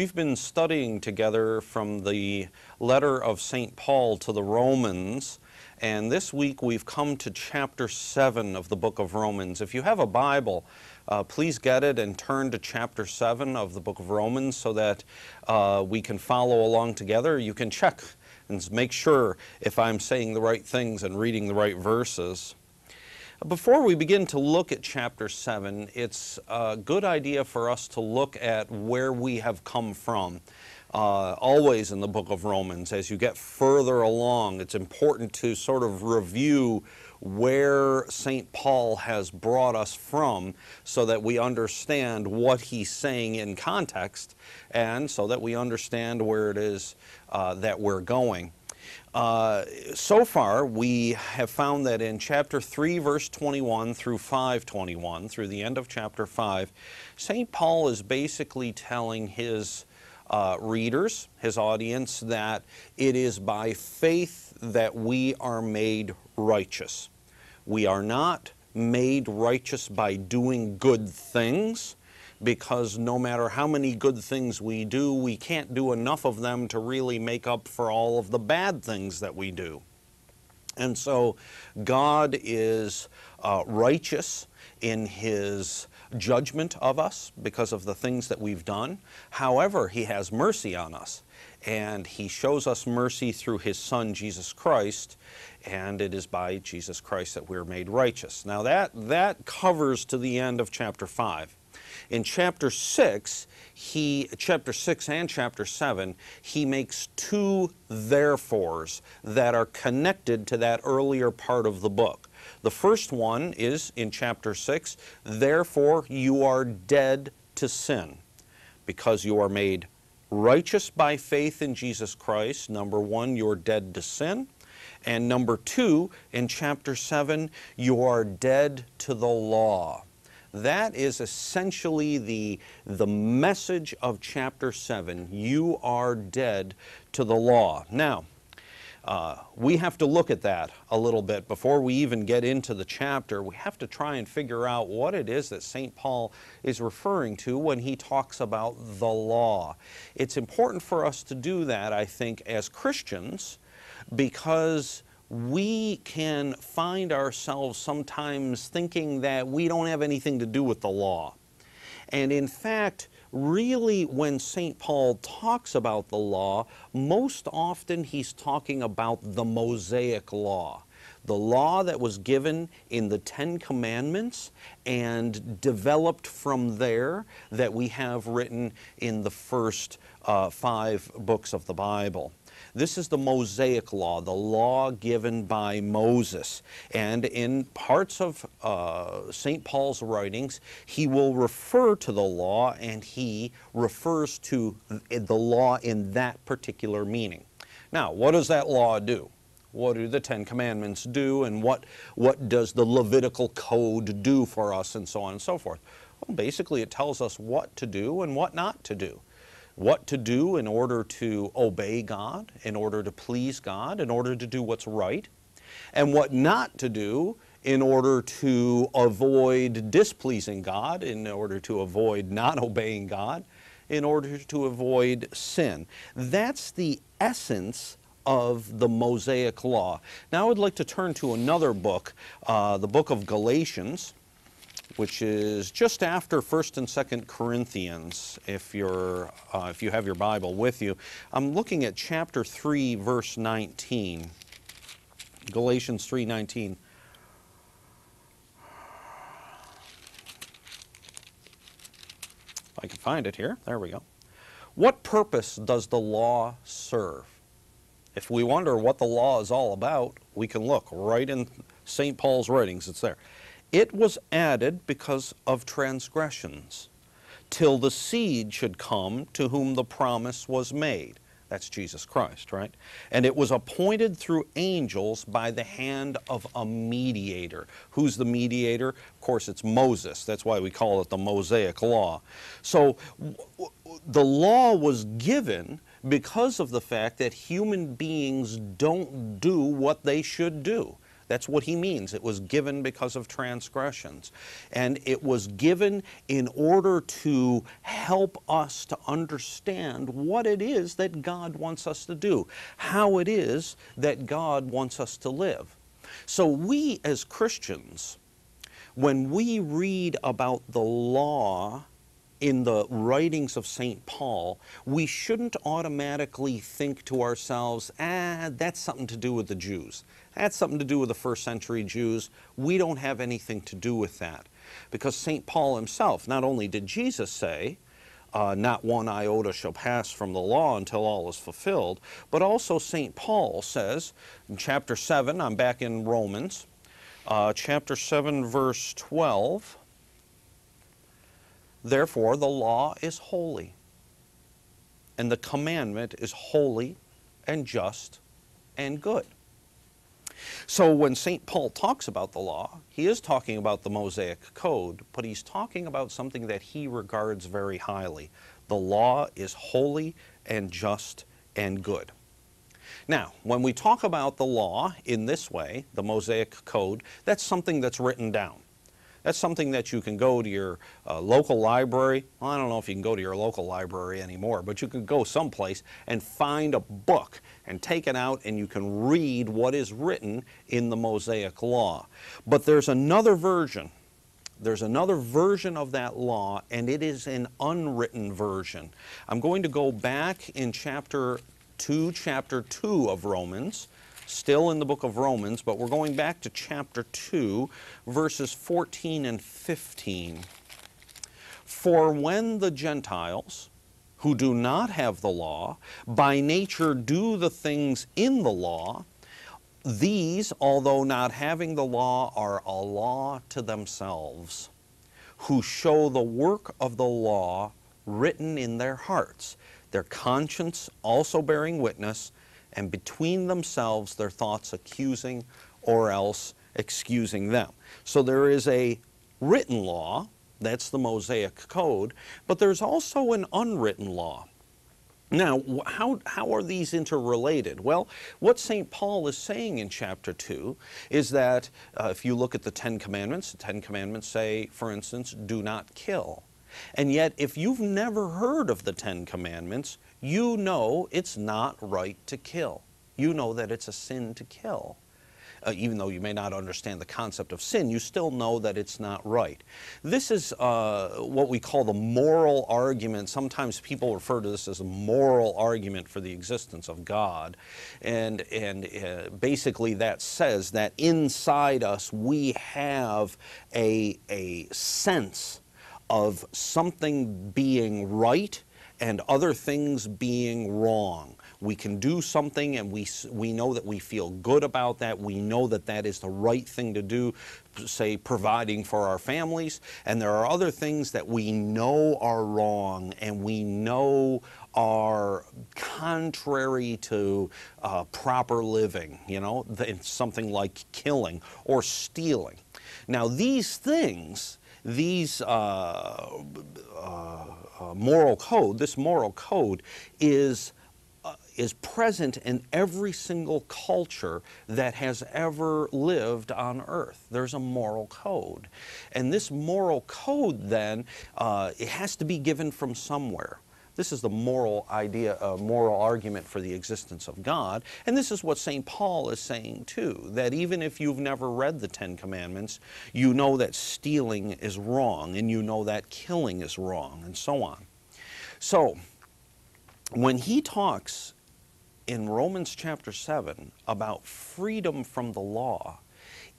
We've been studying together from the letter of St. Paul to the Romans, and this week we've come to chapter 7 of the book of Romans. If you have a Bible, uh, please get it and turn to chapter 7 of the book of Romans so that uh, we can follow along together. You can check and make sure if I'm saying the right things and reading the right verses. Before we begin to look at chapter 7, it's a good idea for us to look at where we have come from. Uh, always in the book of Romans, as you get further along, it's important to sort of review where St. Paul has brought us from so that we understand what he's saying in context and so that we understand where it is uh, that we're going. Uh, so far, we have found that in chapter 3, verse 21 through 521, through the end of chapter 5, St. Paul is basically telling his uh, readers, his audience, that it is by faith that we are made righteous. We are not made righteous by doing good things because no matter how many good things we do, we can't do enough of them to really make up for all of the bad things that we do. And so God is uh, righteous in his judgment of us because of the things that we've done. However, he has mercy on us. And he shows us mercy through his son, Jesus Christ, and it is by Jesus Christ that we're made righteous. Now that, that covers to the end of chapter 5. In chapter 6, he, chapter 6 and chapter 7, he makes two therefores that are connected to that earlier part of the book. The first one is in chapter 6, therefore you are dead to sin because you are made righteous by faith in Jesus Christ. Number one, you're dead to sin. And number two, in chapter 7, you are dead to the law. That is essentially the, the message of chapter 7. You are dead to the law. Now, uh, we have to look at that a little bit before we even get into the chapter. We have to try and figure out what it is that St. Paul is referring to when he talks about the law. It's important for us to do that, I think, as Christians because we can find ourselves sometimes thinking that we don't have anything to do with the law. And in fact, really when St. Paul talks about the law, most often he's talking about the Mosaic law. The law that was given in the Ten Commandments and developed from there that we have written in the first uh, five books of the Bible. This is the Mosaic law, the law given by Moses. And in parts of uh, St. Paul's writings, he will refer to the law and he refers to the law in that particular meaning. Now, what does that law do? What do the Ten Commandments do, and what, what does the Levitical Code do for us, and so on and so forth? Well, basically, it tells us what to do and what not to do what to do in order to obey God, in order to please God, in order to do what's right, and what not to do in order to avoid displeasing God, in order to avoid not obeying God, in order to avoid sin. That's the essence of the Mosaic Law. Now I would like to turn to another book, uh, the book of Galatians which is just after 1st and 2nd Corinthians, if, you're, uh, if you have your Bible with you. I'm looking at chapter 3, verse 19. Galatians 3.19. I can find it here. There we go. What purpose does the law serve? If we wonder what the law is all about, we can look right in St. Paul's writings. It's there. It was added because of transgressions, till the seed should come to whom the promise was made. That's Jesus Christ, right? And it was appointed through angels by the hand of a mediator. Who's the mediator? Of course, it's Moses. That's why we call it the Mosaic Law. So the law was given because of the fact that human beings don't do what they should do. That's what he means. It was given because of transgressions. And it was given in order to help us to understand what it is that God wants us to do, how it is that God wants us to live. So we as Christians, when we read about the law in the writings of St. Paul, we shouldn't automatically think to ourselves, ah, that's something to do with the Jews. That's something to do with the first century Jews. We don't have anything to do with that. Because St. Paul himself, not only did Jesus say, uh, not one iota shall pass from the law until all is fulfilled, but also St. Paul says in chapter 7, I'm back in Romans, uh, chapter 7, verse 12, Therefore, the law is holy, and the commandment is holy and just and good. So when St. Paul talks about the law, he is talking about the Mosaic Code, but he's talking about something that he regards very highly. The law is holy and just and good. Now, when we talk about the law in this way, the Mosaic Code, that's something that's written down. That's something that you can go to your uh, local library. Well, I don't know if you can go to your local library anymore, but you can go someplace and find a book and take it out and you can read what is written in the Mosaic Law. But there's another version. There's another version of that law, and it is an unwritten version. I'm going to go back in chapter 2, chapter 2 of Romans, still in the book of Romans, but we're going back to chapter 2, verses 14 and 15. For when the Gentiles, who do not have the law, by nature do the things in the law, these, although not having the law, are a law to themselves, who show the work of the law written in their hearts, their conscience also bearing witness, and between themselves their thoughts accusing or else excusing them. So there is a written law, that's the Mosaic Code, but there's also an unwritten law. Now, how, how are these interrelated? Well, what St. Paul is saying in chapter 2 is that uh, if you look at the Ten Commandments, the Ten Commandments say, for instance, do not kill. And yet, if you've never heard of the Ten Commandments, you know it's not right to kill. You know that it's a sin to kill. Uh, even though you may not understand the concept of sin, you still know that it's not right. This is uh, what we call the moral argument. Sometimes people refer to this as a moral argument for the existence of God. And, and uh, basically, that says that inside us we have a, a sense of something being right and other things being wrong. We can do something and we, we know that we feel good about that. We know that that is the right thing to do, say, providing for our families. And there are other things that we know are wrong and we know are contrary to uh, proper living, you know, something like killing or stealing. Now, these things, these uh, uh, uh, moral code, this moral code is, uh, is present in every single culture that has ever lived on earth. There's a moral code. And this moral code then, uh, it has to be given from somewhere. This is the moral idea, uh, moral argument for the existence of God. And this is what St. Paul is saying too, that even if you've never read the Ten Commandments, you know that stealing is wrong and you know that killing is wrong and so on. So, when he talks in Romans chapter 7 about freedom from the law,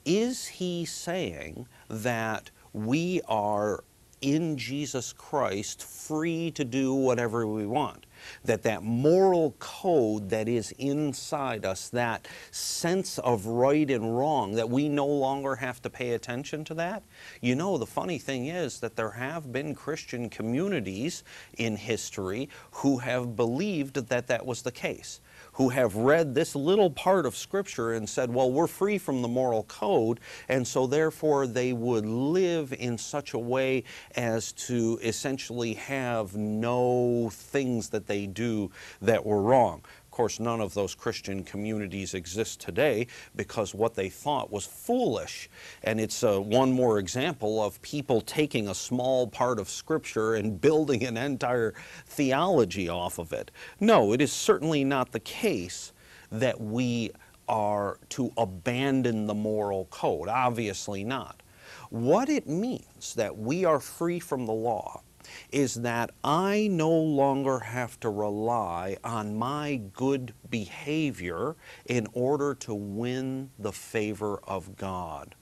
is he saying that we are in Jesus Christ free to do whatever we want. That that moral code that is inside us, that sense of right and wrong, that we no longer have to pay attention to that. You know, the funny thing is that there have been Christian communities in history who have believed that that was the case who have read this little part of Scripture and said, well, we're free from the moral code, and so therefore they would live in such a way as to essentially have no things that they do that were wrong. Course, none of those Christian communities exist today because what they thought was foolish. And it's uh, one more example of people taking a small part of Scripture and building an entire theology off of it. No, it is certainly not the case that we are to abandon the moral code. Obviously not. What it means that we are free from the law is that I no longer have to rely on my good behavior in order to win the favor of God.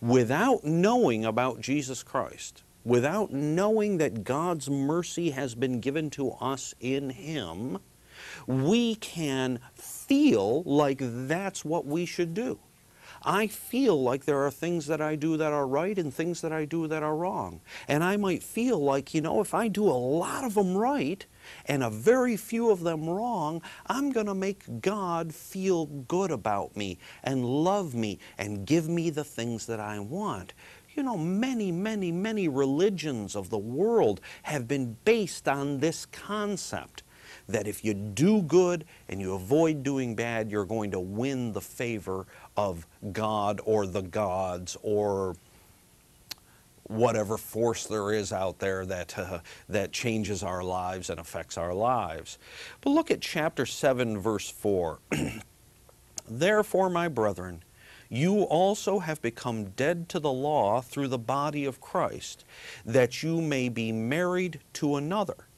Without knowing about Jesus Christ, without knowing that God's mercy has been given to us in Him, we can feel like that's what we should do. I feel like there are things that I do that are right and things that I do that are wrong. And I might feel like, you know, if I do a lot of them right and a very few of them wrong, I'm going to make God feel good about me and love me and give me the things that I want. You know, many, many, many religions of the world have been based on this concept that if you do good and you avoid doing bad, you're going to win the favor of God or the gods or whatever force there is out there that, uh, that changes our lives and affects our lives. But look at chapter 7, verse 4. Therefore, my brethren, you also have become dead to the law through the body of Christ, that you may be married to another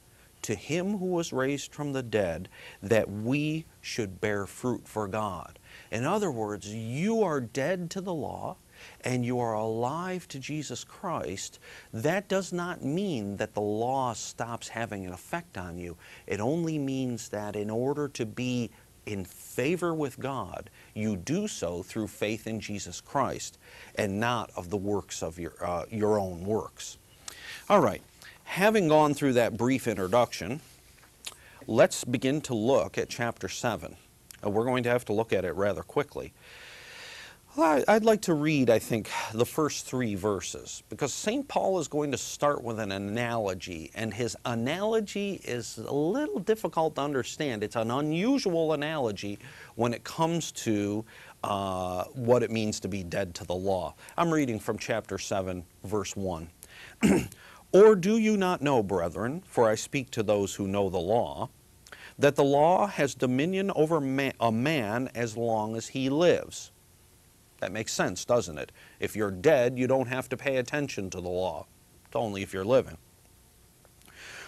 to him who was raised from the dead, that we should bear fruit for God. In other words, you are dead to the law and you are alive to Jesus Christ. That does not mean that the law stops having an effect on you. It only means that in order to be in favor with God, you do so through faith in Jesus Christ and not of the works of your, uh, your own works. All right having gone through that brief introduction, let's begin to look at chapter 7. Uh, we're going to have to look at it rather quickly. I'd like to read, I think, the first three verses because St. Paul is going to start with an analogy, and his analogy is a little difficult to understand. It's an unusual analogy when it comes to uh, what it means to be dead to the law. I'm reading from chapter 7, verse 1. Or do you not know, brethren, for I speak to those who know the law, that the law has dominion over a man as long as he lives? That makes sense, doesn't it? If you're dead, you don't have to pay attention to the law. It's only if you're living.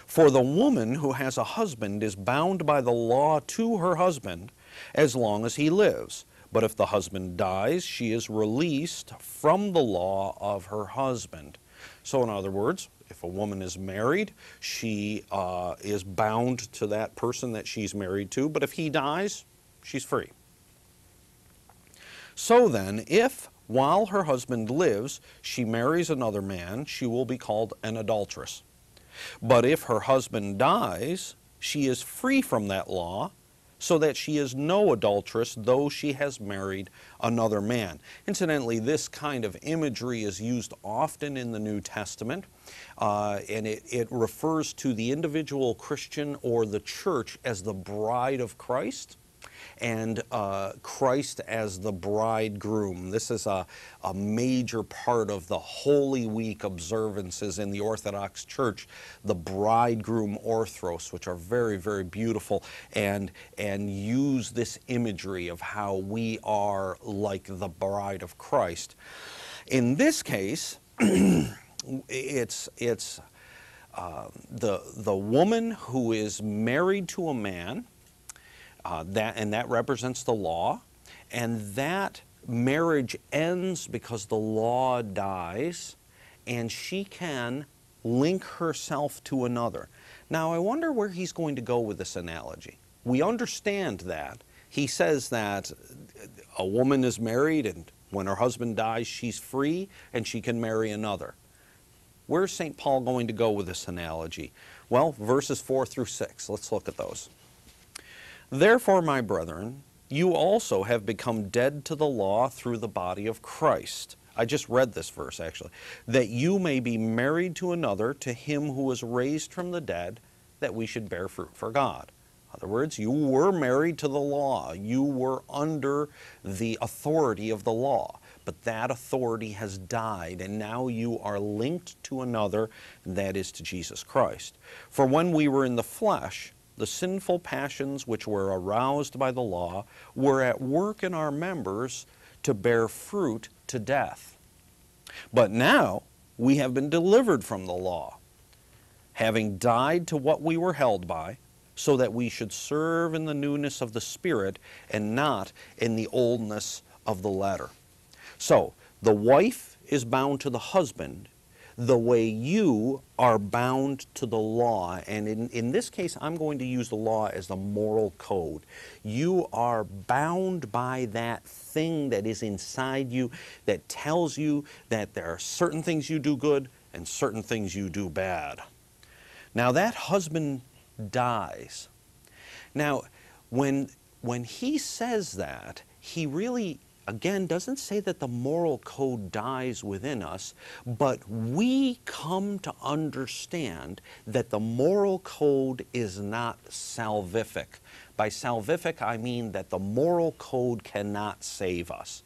For the woman who has a husband is bound by the law to her husband as long as he lives. But if the husband dies, she is released from the law of her husband. So, in other words, if a woman is married, she uh, is bound to that person that she's married to, but if he dies, she's free. So then, if while her husband lives, she marries another man, she will be called an adulteress. But if her husband dies, she is free from that law so that she is no adulteress, though she has married another man. Incidentally, this kind of imagery is used often in the New Testament, uh, and it, it refers to the individual Christian or the church as the bride of Christ and uh, Christ as the bridegroom. This is a, a major part of the Holy Week observances in the Orthodox Church, the bridegroom orthros, which are very, very beautiful and, and use this imagery of how we are like the bride of Christ. In this case, it's, it's uh, the, the woman who is married to a man uh, that, and that represents the law. And that marriage ends because the law dies, and she can link herself to another. Now, I wonder where he's going to go with this analogy. We understand that. He says that a woman is married, and when her husband dies, she's free and she can marry another. Where's St. Paul going to go with this analogy? Well, verses 4 through 6. Let's look at those. Therefore, my brethren, you also have become dead to the law through the body of Christ. I just read this verse actually. That you may be married to another, to him who was raised from the dead, that we should bear fruit for God. In other words, you were married to the law. You were under the authority of the law. But that authority has died, and now you are linked to another, and that is to Jesus Christ. For when we were in the flesh, the sinful passions which were aroused by the law were at work in our members to bear fruit to death. But now we have been delivered from the law, having died to what we were held by, so that we should serve in the newness of the Spirit and not in the oldness of the letter. So, the wife is bound to the husband the way you are bound to the law. And in, in this case, I'm going to use the law as the moral code. You are bound by that thing that is inside you that tells you that there are certain things you do good and certain things you do bad. Now, that husband dies. Now, when, when he says that, he really again doesn't say that the moral code dies within us, but we come to understand that the moral code is not salvific. By salvific, I mean that the moral code cannot save us,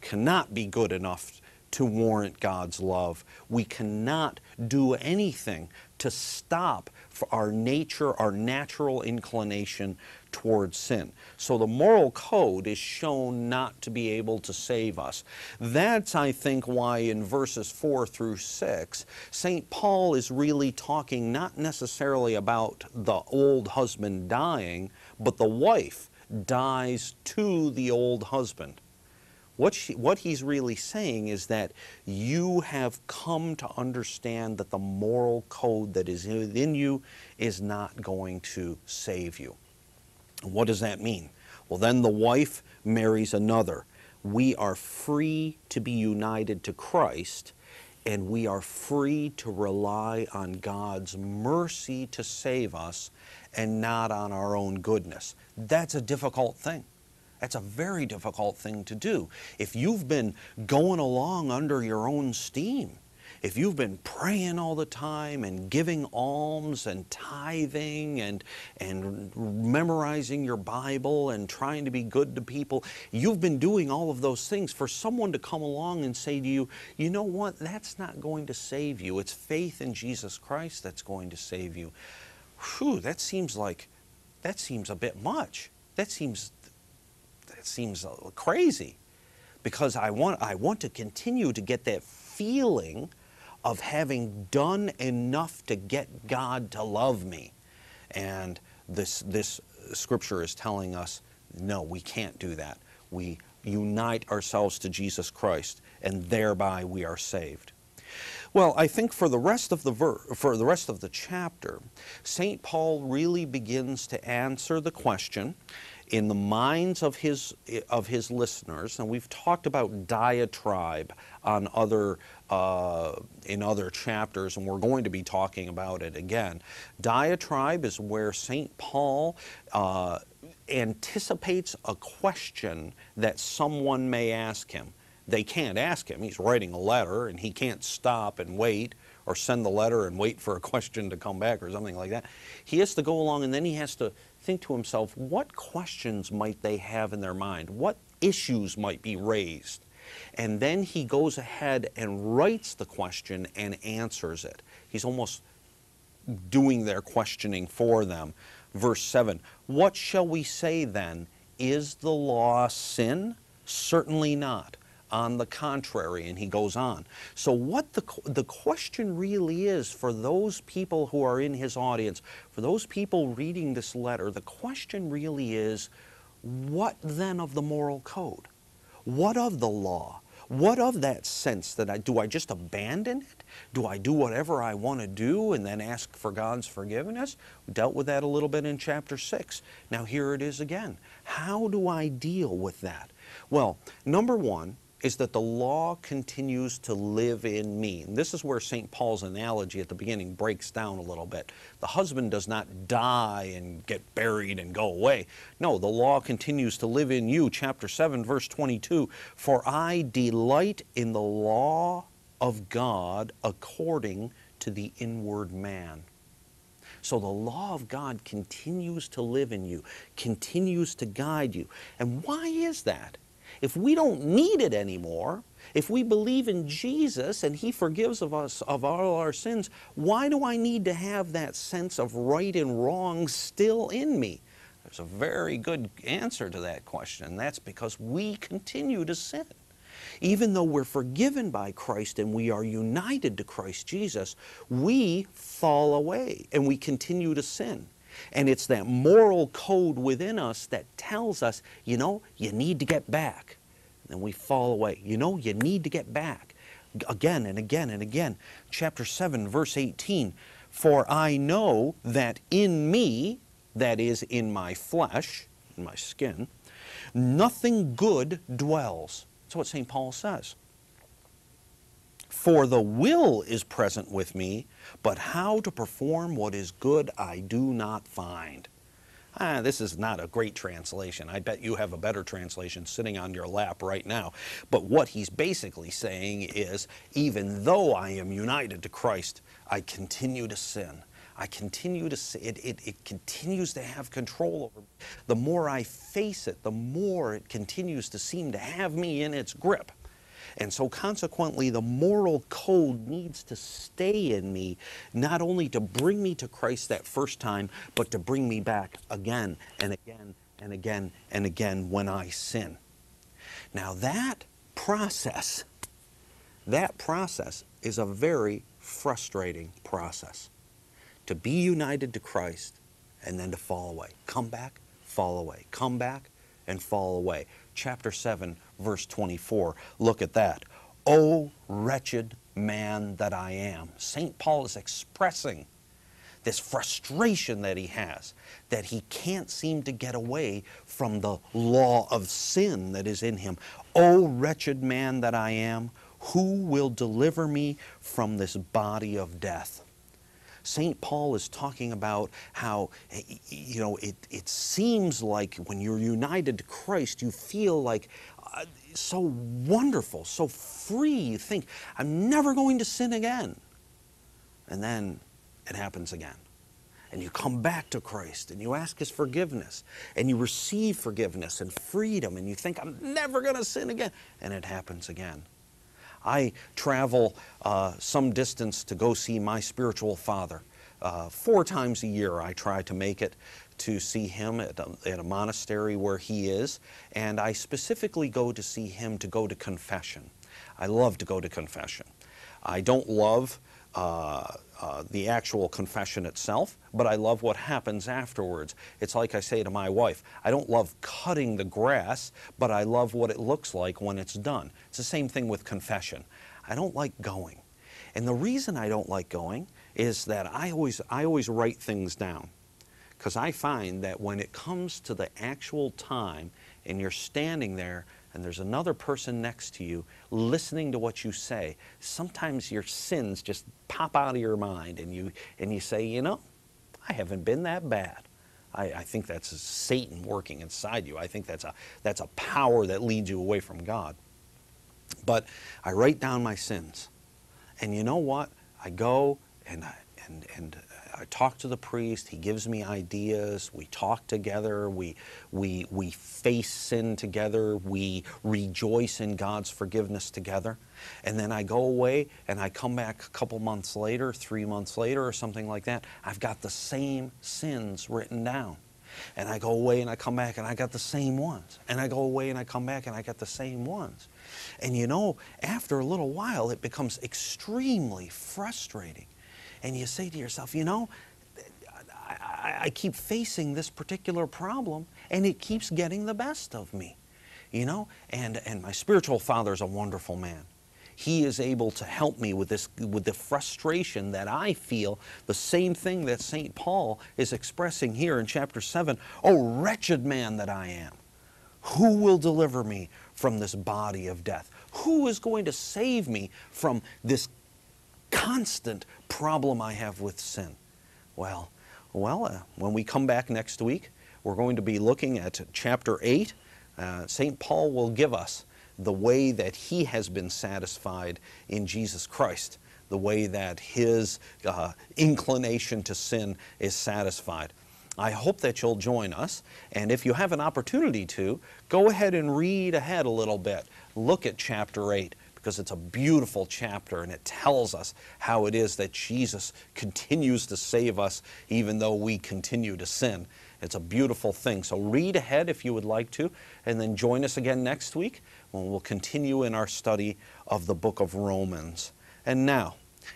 cannot be good enough to warrant God's love. We cannot do anything to stop our nature, our natural inclination towards sin. So the moral code is shown not to be able to save us. That's, I think, why in verses 4 through 6, St. Paul is really talking not necessarily about the old husband dying, but the wife dies to the old husband. What, she, what he's really saying is that you have come to understand that the moral code that is within you is not going to save you. What does that mean? Well, then the wife marries another. We are free to be united to Christ, and we are free to rely on God's mercy to save us and not on our own goodness. That's a difficult thing. That's a very difficult thing to do. If you've been going along under your own steam, if you've been praying all the time and giving alms and tithing and, and memorizing your Bible and trying to be good to people, you've been doing all of those things. For someone to come along and say to you, you know what, that's not going to save you. It's faith in Jesus Christ that's going to save you. Whew, that seems like, that seems a bit much. That seems seems uh, crazy because I want, I want to continue to get that feeling of having done enough to get God to love me. And this, this scripture is telling us no, we can't do that. We unite ourselves to Jesus Christ, and thereby we are saved. Well, I think for the rest of the ver- for the rest of the chapter, St. Paul really begins to answer the question in the minds of his, of his listeners, and we've talked about diatribe on other, uh, in other chapters, and we're going to be talking about it again. Diatribe is where St. Paul uh, anticipates a question that someone may ask him. They can't ask him. He's writing a letter, and he can't stop and wait or send the letter and wait for a question to come back or something like that. He has to go along and then he has to think to himself, what questions might they have in their mind? What issues might be raised? And then he goes ahead and writes the question and answers it. He's almost doing their questioning for them. Verse 7 What shall we say then? Is the law sin? Certainly not on the contrary, and he goes on. So, what the, the question really is for those people who are in his audience, for those people reading this letter, the question really is what then of the moral code? What of the law? What of that sense that I do I just abandon it? Do I do whatever I want to do and then ask for God's forgiveness? We dealt with that a little bit in chapter 6. Now here it is again. How do I deal with that? Well, number one, is that the law continues to live in me. And this is where St. Paul's analogy at the beginning breaks down a little bit. The husband does not die and get buried and go away. No, the law continues to live in you. Chapter 7, verse 22 For I delight in the law of God according to the inward man. So the law of God continues to live in you, continues to guide you. And why is that? If we don't need it anymore, if we believe in Jesus and He forgives of us of all our sins, why do I need to have that sense of right and wrong still in me? There's a very good answer to that question. That's because we continue to sin. Even though we're forgiven by Christ and we are united to Christ Jesus, we fall away and we continue to sin. And it's that moral code within us that tells us, you know, you need to get back. And we fall away. You know, you need to get back. Again and again and again. Chapter 7, verse 18 For I know that in me, that is, in my flesh, in my skin, nothing good dwells. That's what St. Paul says. For the will is present with me, but how to perform what is good I do not find. Ah, this is not a great translation. I bet you have a better translation sitting on your lap right now. But what he's basically saying is even though I am united to Christ, I continue to sin. I continue to sin. It, it, it continues to have control over me. The more I face it, the more it continues to seem to have me in its grip. And so, consequently, the moral code needs to stay in me, not only to bring me to Christ that first time, but to bring me back again and again and again and again when I sin. Now, that process, that process is a very frustrating process. To be united to Christ and then to fall away. Come back, fall away. Come back and fall away. Chapter 7, verse 24. Look at that. O wretched man that I am. St. Paul is expressing this frustration that he has, that he can't seem to get away from the law of sin that is in him. O wretched man that I am, who will deliver me from this body of death? St. Paul is talking about how, you know, it, it seems like when you're united to Christ, you feel like so wonderful, so free. You think, I'm never going to sin again. And then it happens again. And you come back to Christ and you ask His forgiveness and you receive forgiveness and freedom and you think, I'm never going to sin again. And it happens again. I travel uh, some distance to go see my spiritual father. Uh, four times a year I try to make it to see him at a, at a, monastery where he is, and I specifically go to see him to go to confession. I love to go to confession. I don't love uh, uh, the actual confession itself, but I love what happens afterwards. It's like I say to my wife, I don't love cutting the grass, but I love what it looks like when it's done. It's the same thing with confession. I don't like going. And the reason I don't like going is that I always, I always write things down. Because I find that when it comes to the actual time and you're standing there and there's another person next to you listening to what you say, sometimes your sins just pop out of your mind and you, and you say, you know, I haven't been that bad. I, I think that's Satan working inside you. I think that's a, that's a power that leads you away from God. But I write down my sins. And you know what? I go and I, and, and I talk to the priest. He gives me ideas. We talk together. We, we, we face sin together. We rejoice in God's forgiveness together. And then I go away and I come back a couple months later, three months later, or something like that. I've got the same sins written down. And I go away and I come back and I got the same ones. And I go away and I come back and I got the same ones. And you know, after a little while, it becomes extremely frustrating and you say to yourself, you know, I, I, keep facing this particular problem and it keeps getting the best of me, you know? And, and my spiritual father is a wonderful man. He is able to help me with this, with the frustration that I feel, the same thing that St. Paul is expressing here in chapter 7. Oh, wretched man that I am, who will deliver me from this body of death? Who is going to save me from this constant problem I have with sin? Well, well, uh, when we come back next week, we're going to be looking at chapter 8. Uh, St. Paul will give us the way that he has been satisfied in Jesus Christ. the way that his uh, inclination to sin is satisfied. I hope that you'll join us, and if you have an opportunity to, go ahead and read ahead a little bit. Look at chapter 8 because it's a beautiful chapter and it tells us how it is that Jesus continues to save us even though we continue to sin. It's a beautiful thing. So read ahead if you would like to, and then join us again next week when we'll continue in our study of the book of Romans. And now,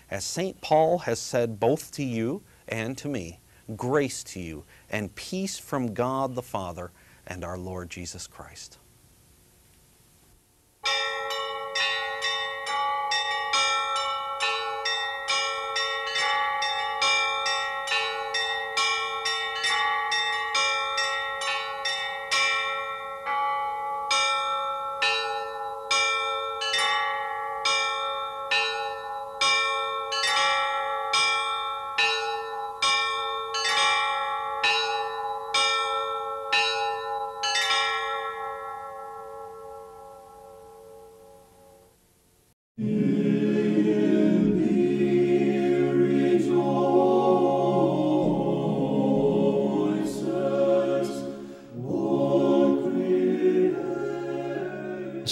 as St. Paul has said both to you and to me, grace to you and peace from God the Father and our Lord Jesus Christ.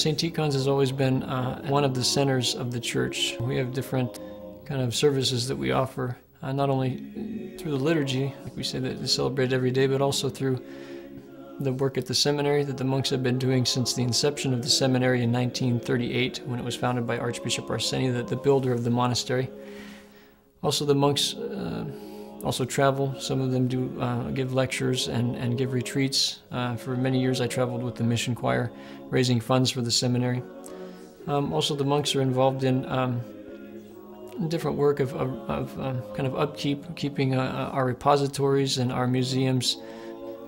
St. Tikhon's has always been uh, one of the centers of the church. We have different kind of services that we offer, uh, not only through the liturgy, like we say that is celebrated every day, but also through the work at the seminary that the monks have been doing since the inception of the seminary in 1938 when it was founded by Archbishop Arseni, the, the builder of the monastery. Also, the monks uh, also travel. Some of them do uh, give lectures and, and give retreats. Uh, for many years, I traveled with the mission choir, raising funds for the seminary. Um, also, the monks are involved in um, different work of, of, of um, kind of upkeep, keeping uh, uh our repositories and our museums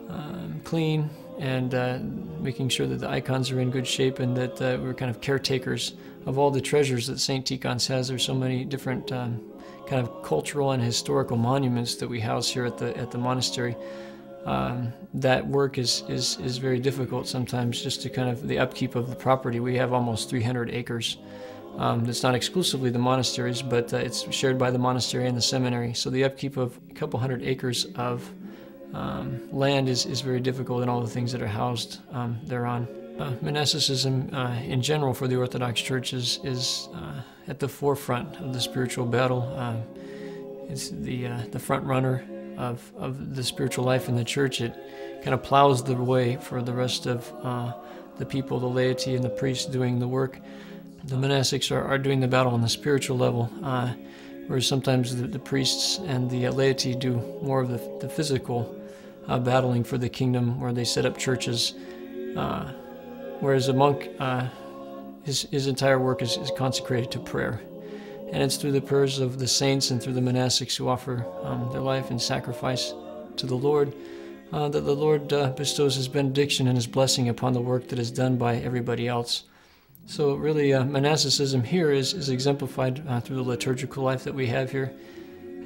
um, clean and uh, making sure that the icons are in good shape and that uh, we're kind of caretakers of all the treasures that St. Tikhon's has. There's so many different um, kind of cultural and historical monuments that we house here at the at the monastery. Um, that work is, is is very difficult sometimes just to kind of the upkeep of the property. We have almost 300 acres. Um, it's not exclusively the monasteries, but uh, it's shared by the monastery and the seminary. So the upkeep of a couple hundred acres of um, land is, is very difficult and all the things that are housed um, thereon. Uh, monasticism uh, in general for the Orthodox Church is, is uh, at the forefront of the spiritual battle. Uh, it's the, uh, the front runner of, of the spiritual life in the church. It kind of plows the way for the rest of uh, the people, the laity, and the priests doing the work. The monastics are, are doing the battle on the spiritual level, whereas sometimes the, the, priests and the laity do more of the, the physical battling for the kingdom, where they set up churches whereas a monk, uh, his, his entire work is, is, consecrated to prayer. And it's through the prayers of the saints and through the monastics who offer um, their life in sacrifice to the Lord uh, that the Lord uh, bestows his benediction and his blessing upon the work that is done by everybody else. So, really, uh, monasticism here is, is exemplified uh, through the liturgical life that we have here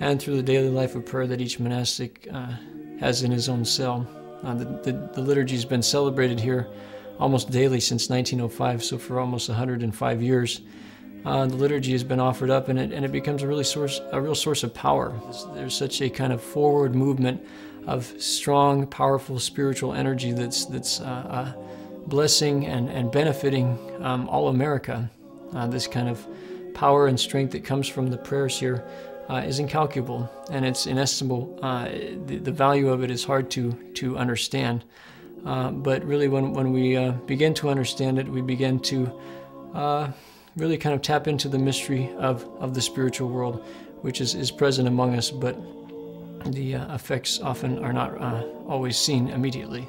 and through the daily life of prayer that each monastic uh, has in his own cell. Uh, the, the, the liturgy has been celebrated here almost daily since 1905, so for almost 105 years. Uh, the liturgy has been offered up, and it, and it becomes a really source, a real source of power. There's, such a kind of forward movement of strong, powerful spiritual energy that's that's uh, uh, blessing and and benefiting um, all America. Uh, this kind of power and strength that comes from the prayers here uh, is incalculable, and it's inestimable. Uh, the, the value of it is hard to to understand. Uh, but really, when, when we uh, begin to understand it, we begin to uh, really kind of tap into the mystery of, of the spiritual world, which is, is present among us, but the uh, effects often are not uh, always seen immediately.